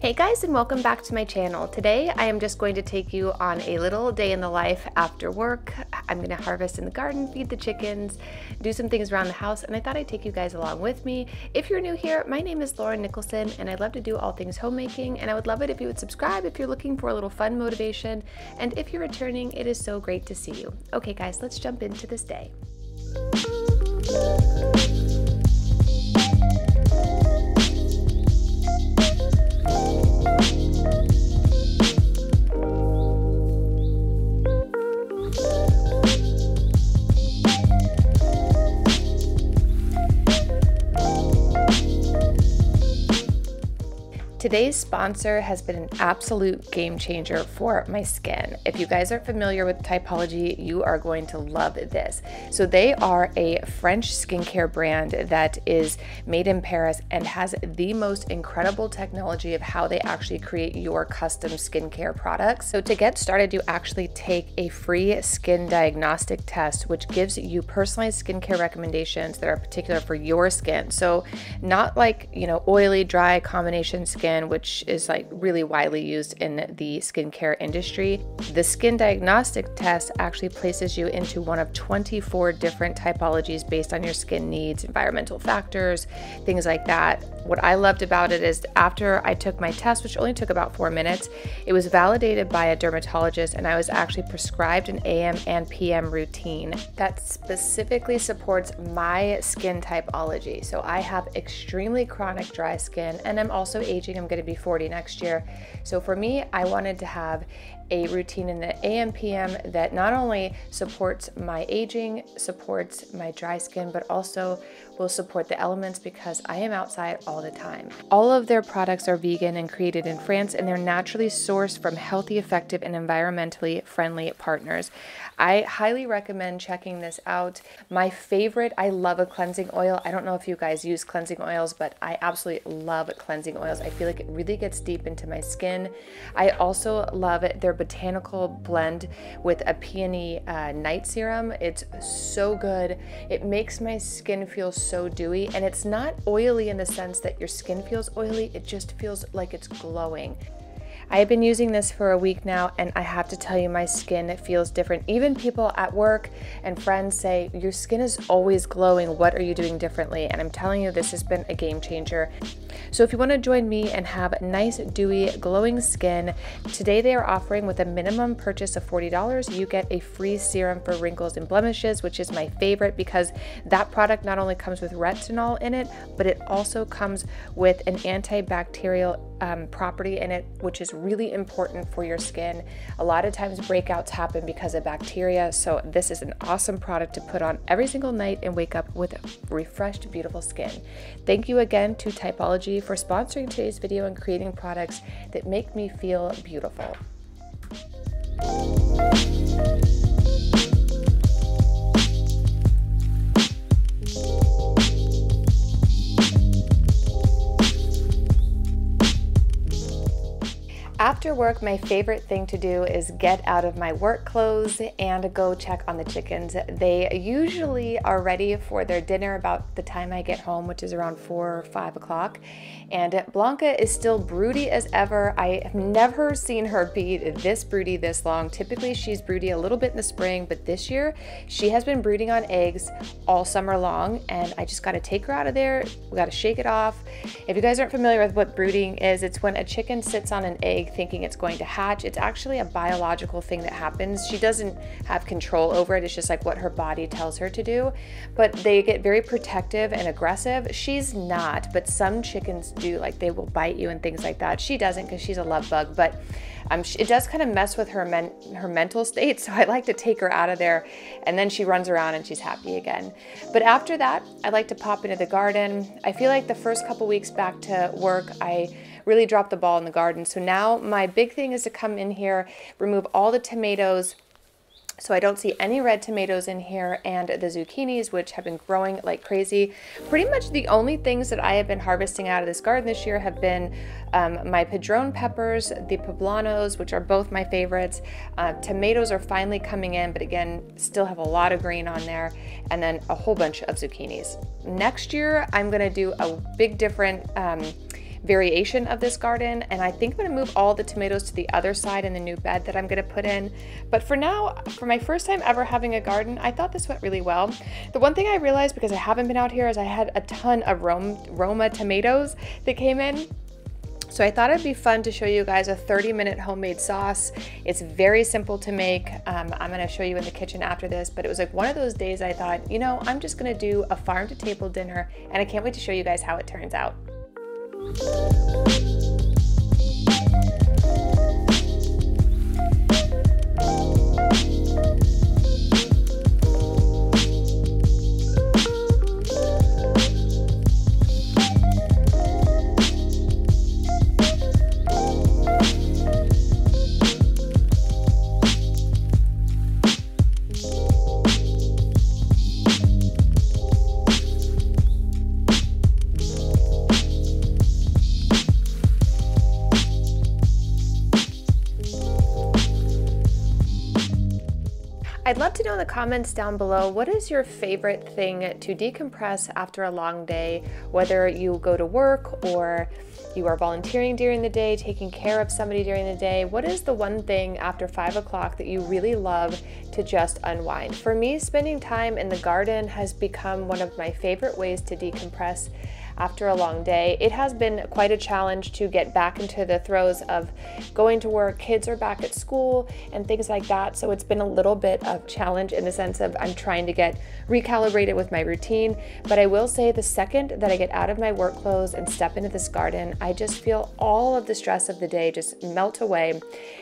Hey guys and welcome back to my channel. Today I am just going to take you on a little day in the life after work. I'm going to harvest in the garden, feed the chickens, do some things around the house, and I thought I'd take you guys along with me. If you're new here, my name is Lauren Nicholsen and I love to do all things homemaking and I would love it if you would subscribe if you're looking for a little fun motivation and if you're returning, it is so great to see you. Okay guys, let's jump into this day. Today's sponsor has been an absolute game changer for my skin. If you guys aren't familiar with Typology, you are going to love this. So, they are a French skincare brand that is made in Paris and has the most incredible technology of how they actually create your custom skincare products. So, to get started, you actually take a free skin diagnostic test, which gives you personalized skincare recommendations that are particular for your skin. So, not like, you know, oily, dry combination skin skin, which is like really widely used in the skincare industry. The skin diagnostic test actually places you into one of 24 different typologies based on your skin needs, environmental factors, things like that. What I loved about it is after I took my test, which only took about four minutes, it was validated by a dermatologist and I was actually prescribed an AM and PM routine that specifically supports my skin typology. So I have extremely chronic dry skin and I'm also aging I'm going to be 40 next year. So for me, I wanted to have a routine in the AM PM that not only supports my aging, supports my dry skin, but also will support the elements because I am outside all the time. All of their products are vegan and created in France, and they're naturally sourced from healthy, effective, and environmentally friendly partners. I highly recommend checking this out. My favorite, I love a cleansing oil. I don't know if you guys use cleansing oils, but I absolutely love cleansing oils. I feel like it really gets deep into my skin. I also love their botanical blend with a peony uh, night serum. It's so good. It makes my skin feel so dewy and it's not oily in the sense that your skin feels oily. It just feels like it's glowing. I have been using this for a week now, and I have to tell you, my skin feels different. Even people at work and friends say, Your skin is always glowing. What are you doing differently? And I'm telling you, this has been a game changer. So, if you want to join me and have nice, dewy, glowing skin, today they are offering with a minimum purchase of $40, you get a free serum for wrinkles and blemishes, which is my favorite because that product not only comes with retinol in it, but it also comes with an antibacterial um, property in it, which is really important for your skin. A lot of times breakouts happen because of bacteria, so this is an awesome product to put on every single night and wake up with refreshed, beautiful skin. Thank you again to Typology for sponsoring today's video and creating products that make me feel beautiful. After work, my favorite thing to do is get out of my work clothes and go check on the chickens. They usually are ready for their dinner about the time I get home, which is around four or five o'clock. And Blanca is still broody as ever. I have never seen her be this broody this long. Typically, she's broody a little bit in the spring, but this year she has been brooding on eggs all summer long. And I just got to take her out of there. We got to shake it off. If you guys aren't familiar with what brooding is, it's when a chicken sits on an egg thinking it's going to hatch. It's actually a biological thing that happens. She doesn't have control over it. It's just like what her body tells her to do. But they get very protective and aggressive. She's not, but some chickens do. Like they will bite you and things like that. She doesn't because she's a love bug, but um, it does kind of mess with her men her mental state. So I like to take her out of there, and then she runs around and she's happy again. But after that, I like to pop into the garden. I feel like the first couple weeks back to work, I really dropped the ball in the garden. So now my big thing is to come in here, remove all the tomatoes, so I don't see any red tomatoes in here and the zucchinis, which have been growing like crazy. Pretty much the only things that I have been harvesting out of this garden this year have been um, my padron peppers, the poblanos, which are both my favorites. Uh, tomatoes are finally coming in, but again, still have a lot of green on there. And then a whole bunch of zucchinis. Next year, I'm gonna do a big different um, variation of this garden. And I think I'm gonna move all the tomatoes to the other side in the new bed that I'm gonna put in. But for now, for my first time ever having a garden, I thought this went really well. The one thing I realized because I haven't been out here is I had a ton of Roma tomatoes that came in so I thought it'd be fun to show you guys a 30 minute homemade sauce. It's very simple to make. Um, I'm gonna show you in the kitchen after this, but it was like one of those days I thought, you know, I'm just gonna do a farm to table dinner and I can't wait to show you guys how it turns out. Know in the comments down below what is your favorite thing to decompress after a long day, whether you go to work or you are volunteering during the day, taking care of somebody during the day. What is the one thing after five o'clock that you really love to just unwind? For me, spending time in the garden has become one of my favorite ways to decompress after a long day. It has been quite a challenge to get back into the throes of going to work. Kids are back at school and things like that. So it's been a little bit of challenge in the sense of I'm trying to get recalibrated with my routine. But I will say the second that I get out of my work clothes and step into this garden, I just feel all of the stress of the day just melt away.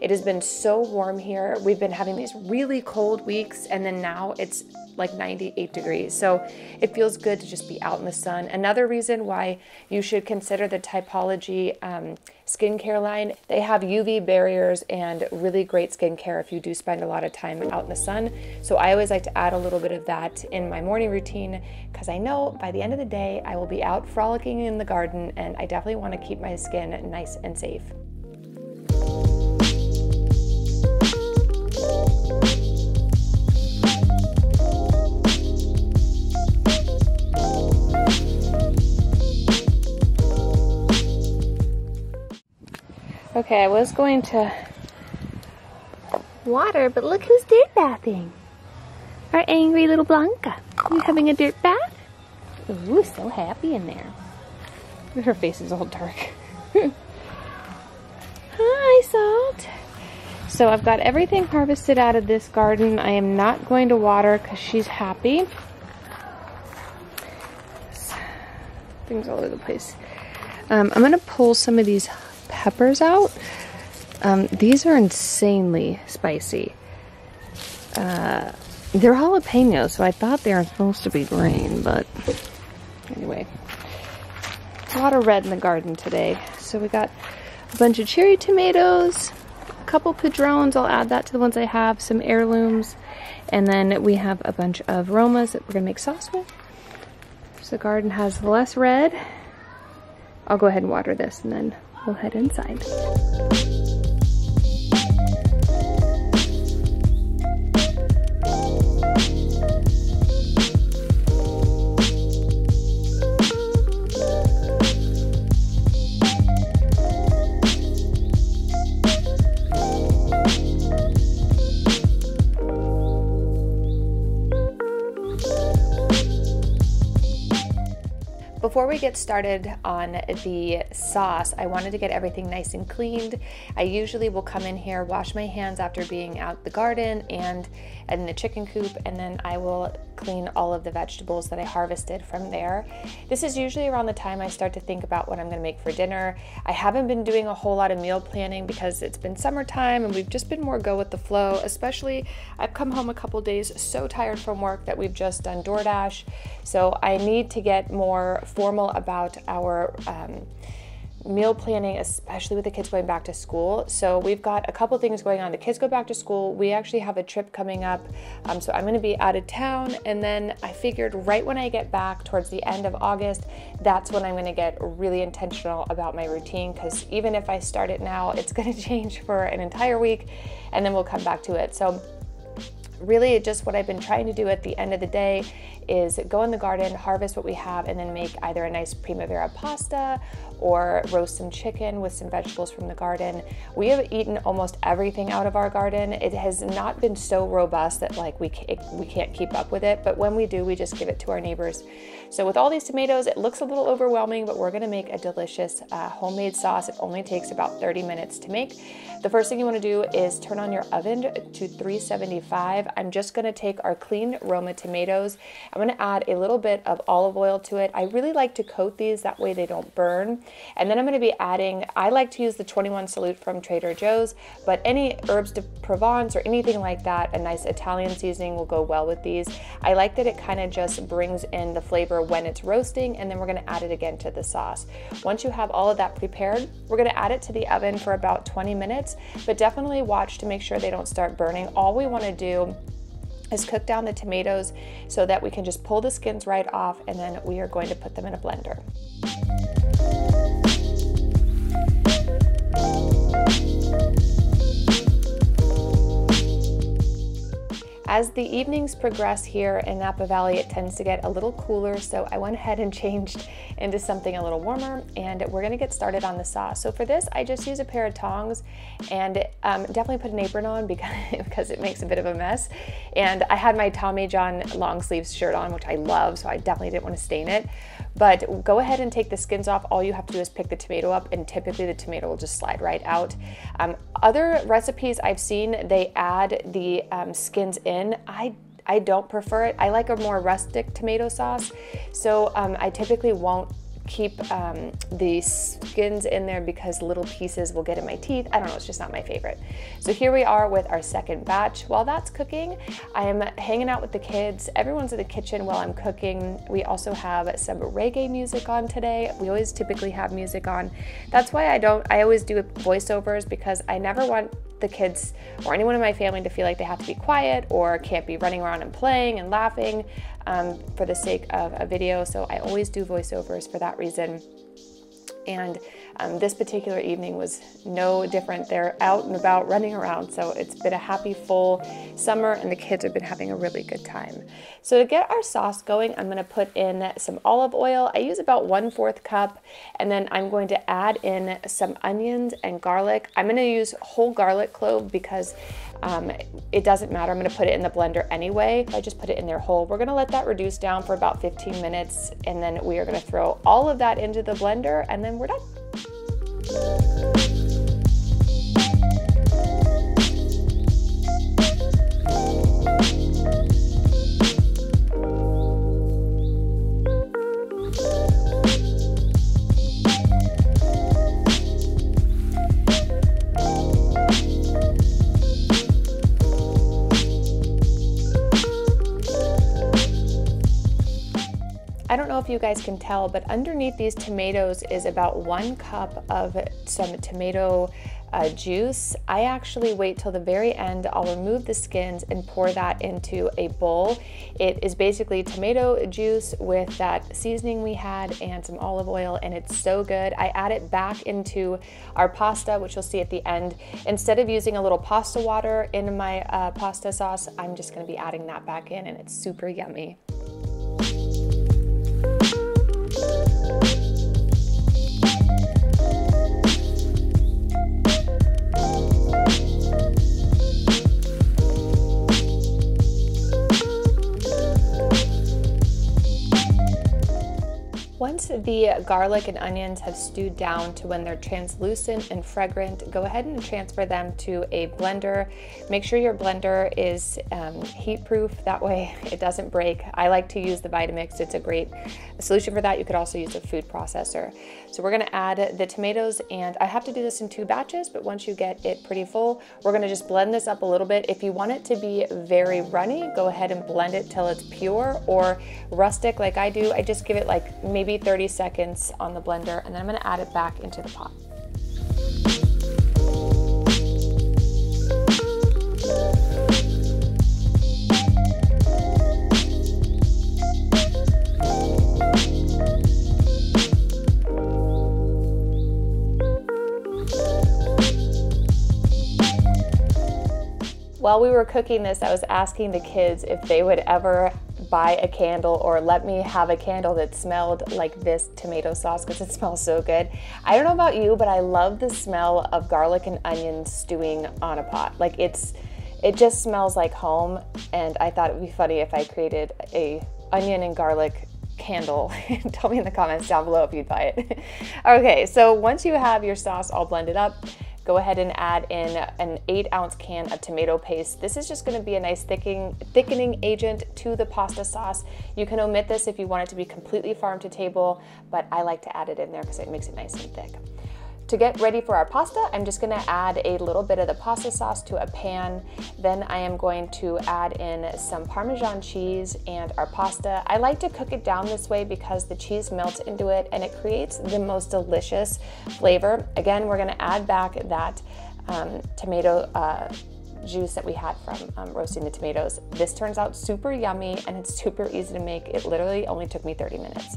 It has been so warm here. We've been having these really cold weeks and then now it's like 98 degrees. So it feels good to just be out in the sun. Another reason why you should consider the Typology um, skincare line, they have UV barriers and really great skincare if you do spend a lot of time out in the sun. So I always like to add a little bit of that in my morning routine because I know by the end of the day I will be out frolicking in the garden and I definitely want to keep my skin nice and safe. Okay, I was going to water, but look who's dirt bathing. Our angry little Blanca. You having a dirt bath? Ooh, so happy in there. Her face is all dark. Hi, Salt. So I've got everything harvested out of this garden. I am not going to water because she's happy. Things all over the place. Um, I'm going to pull some of these peppers out. Um, these are insanely spicy. Uh, they're jalapenos, so I thought they were supposed to be green, but anyway. A lot of red in the garden today. So we got a bunch of cherry tomatoes, a couple padrones, I'll add that to the ones I have, some heirlooms, and then we have a bunch of Romas that we're gonna make sauce with. So the garden has less red. I'll go ahead and water this and then we'll head inside. Before we get started on the sauce, I wanted to get everything nice and cleaned. I usually will come in here, wash my hands after being out the garden and in the chicken coop, and then I will clean all of the vegetables that I harvested from there. This is usually around the time I start to think about what I'm gonna make for dinner. I haven't been doing a whole lot of meal planning because it's been summertime and we've just been more go with the flow, especially I've come home a couple days so tired from work that we've just done DoorDash. So I need to get more formal about our um, meal planning, especially with the kids going back to school. So we've got a couple things going on. The kids go back to school. We actually have a trip coming up. Um, so I'm going to be out of town. And then I figured right when I get back towards the end of August, that's when I'm going to get really intentional about my routine. Because even if I start it now, it's going to change for an entire week and then we'll come back to it. So really just what I've been trying to do at the end of the day is go in the garden, harvest what we have, and then make either a nice primavera pasta or roast some chicken with some vegetables from the garden. We have eaten almost everything out of our garden. It has not been so robust that like we can't, we can't keep up with it, but when we do, we just give it to our neighbors. So with all these tomatoes, it looks a little overwhelming, but we're gonna make a delicious uh, homemade sauce. It only takes about 30 minutes to make. The first thing you wanna do is turn on your oven to 375. I'm just gonna take our clean Roma tomatoes. I'm gonna add a little bit of olive oil to it. I really like to coat these, that way they don't burn. And then I'm gonna be adding, I like to use the 21 Salute from Trader Joe's, but any herbes de Provence or anything like that, a nice Italian seasoning will go well with these. I like that it kind of just brings in the flavor when it's roasting, and then we're gonna add it again to the sauce. Once you have all of that prepared, we're gonna add it to the oven for about 20 minutes but definitely watch to make sure they don't start burning. All we wanna do is cook down the tomatoes so that we can just pull the skins right off and then we are going to put them in a blender. As the evenings progress here in Napa Valley, it tends to get a little cooler, so I went ahead and changed into something a little warmer, and we're gonna get started on the sauce. So for this, I just use a pair of tongs and um, definitely put an apron on because, because it makes a bit of a mess. And I had my Tommy John long sleeves shirt on, which I love, so I definitely didn't want to stain it. But go ahead and take the skins off. All you have to do is pick the tomato up, and typically the tomato will just slide right out. Um, other recipes I've seen, they add the um, skins in. I I don't prefer it. I like a more rustic tomato sauce. So um, I typically won't keep um, the skins in there because little pieces will get in my teeth. I don't know, it's just not my favorite. So here we are with our second batch. While that's cooking, I am hanging out with the kids. Everyone's in the kitchen while I'm cooking. We also have some reggae music on today. We always typically have music on. That's why I don't, I always do voiceovers because I never want the kids or anyone in my family to feel like they have to be quiet or can't be running around and playing and laughing um, for the sake of a video. So I always do voiceovers for that reason. And um, this particular evening was no different. They're out and about running around. So it's been a happy, full summer, and the kids have been having a really good time. So to get our sauce going, I'm going to put in some olive oil. I use about one fourth cup, and then I'm going to add in some onions and garlic. I'm going to use whole garlic clove because um, it doesn't matter. I'm going to put it in the blender anyway. I just put it in there whole. We're going to let that reduce down for about 15 minutes, and then we are going to throw all of that into the blender, and then we're done. I if you guys can tell, but underneath these tomatoes is about one cup of some tomato uh, juice. I actually wait till the very end. I'll remove the skins and pour that into a bowl. It is basically tomato juice with that seasoning we had and some olive oil, and it's so good. I add it back into our pasta, which you'll see at the end. Instead of using a little pasta water in my uh, pasta sauce, I'm just gonna be adding that back in, and it's super yummy. Once the garlic and onions have stewed down to when they're translucent and fragrant, go ahead and transfer them to a blender. Make sure your blender is um, heat proof, that way it doesn't break. I like to use the Vitamix, it's a great solution for that. You could also use a food processor. So we're gonna add the tomatoes and I have to do this in two batches, but once you get it pretty full, we're gonna just blend this up a little bit. If you want it to be very runny, go ahead and blend it till it's pure or rustic like I do. I just give it like maybe maybe 30 seconds on the blender, and then I'm gonna add it back into the pot. While we were cooking this, I was asking the kids if they would ever buy a candle or let me have a candle that smelled like this tomato sauce because it smells so good. I don't know about you, but I love the smell of garlic and onion stewing on a pot. Like it's, it just smells like home. And I thought it would be funny if I created a onion and garlic candle. Tell me in the comments down below if you'd buy it. okay, so once you have your sauce all blended up, go ahead and add in an eight ounce can of tomato paste. This is just gonna be a nice thickening, thickening agent to the pasta sauce. You can omit this if you want it to be completely farm to table, but I like to add it in there because it makes it nice and thick. To get ready for our pasta, I'm just gonna add a little bit of the pasta sauce to a pan. Then I am going to add in some Parmesan cheese and our pasta. I like to cook it down this way because the cheese melts into it and it creates the most delicious flavor. Again, we're gonna add back that um, tomato uh, juice that we had from um, roasting the tomatoes. This turns out super yummy and it's super easy to make. It literally only took me 30 minutes.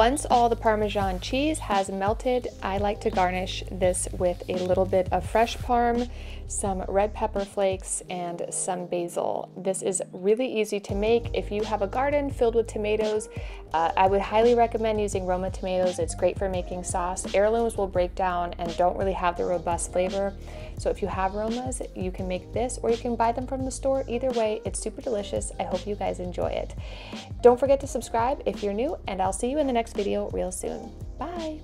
Once all the Parmesan cheese has melted, I like to garnish this with a little bit of fresh parm, some red pepper flakes, and some basil. This is really easy to make. If you have a garden filled with tomatoes, uh, I would highly recommend using Roma tomatoes. It's great for making sauce. Heirlooms will break down and don't really have the robust flavor. So if you have Romas, you can make this or you can buy them from the store. Either way, it's super delicious. I hope you guys enjoy it. Don't forget to subscribe if you're new, and I'll see you in the next video real soon. Bye.